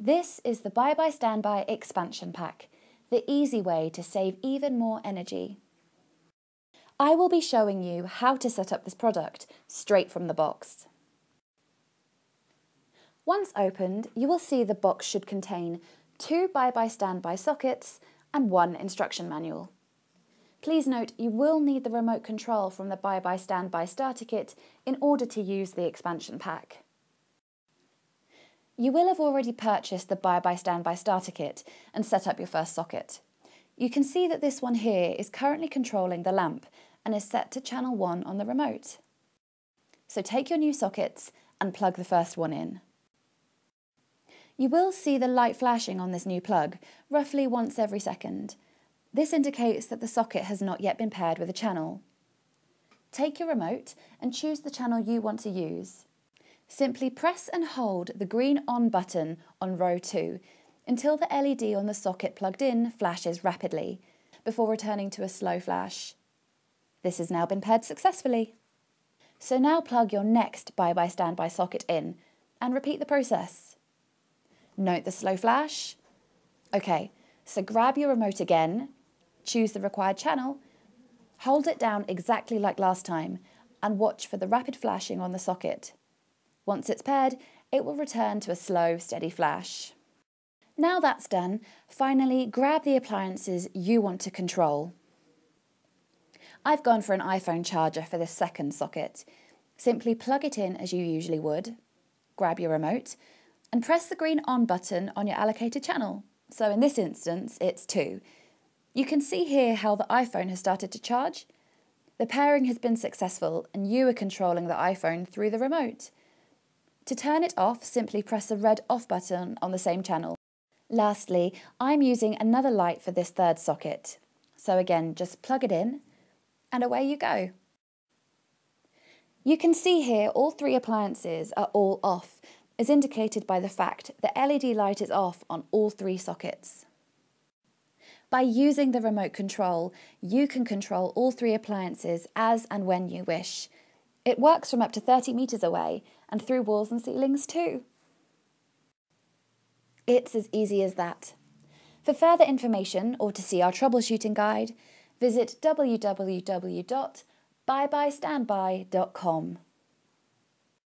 This is the Bye Bye Standby expansion pack, the easy way to save even more energy. I will be showing you how to set up this product straight from the box. Once opened, you will see the box should contain two Bye Bye Standby sockets and one instruction manual. Please note you will need the remote control from the Bye Bye Standby starter kit in order to use the expansion pack. You will have already purchased the Bye Bye Standby starter kit and set up your first socket. You can see that this one here is currently controlling the lamp and is set to channel 1 on the remote. So take your new sockets and plug the first one in. You will see the light flashing on this new plug roughly once every second. This indicates that the socket has not yet been paired with a channel. Take your remote and choose the channel you want to use. Simply press and hold the green on button on row 2 until the LED on the socket plugged in flashes rapidly, before returning to a slow flash. This has now been paired successfully. So now plug your next Bye Standby socket in and repeat the process. Note the slow flash. Okay, so grab your remote again, choose the required channel, hold it down exactly like last time and watch for the rapid flashing on the socket. Once it's paired, it will return to a slow, steady flash. Now that's done, finally grab the appliances you want to control. I've gone for an iPhone charger for this second socket. Simply plug it in as you usually would, grab your remote, and press the green on button on your allocated channel. So in this instance, it's 2. You can see here how the iPhone has started to charge. The pairing has been successful and you are controlling the iPhone through the remote. To turn it off, simply press the red off button on the same channel. Lastly, I'm using another light for this third socket. So again, just plug it in and away you go. You can see here all three appliances are all off, as indicated by the fact the LED light is off on all three sockets. By using the remote control, you can control all three appliances as and when you wish, it works from up to 30 metres away and through walls and ceilings too. It's as easy as that. For further information or to see our troubleshooting guide, visit www.byebyestandby.com.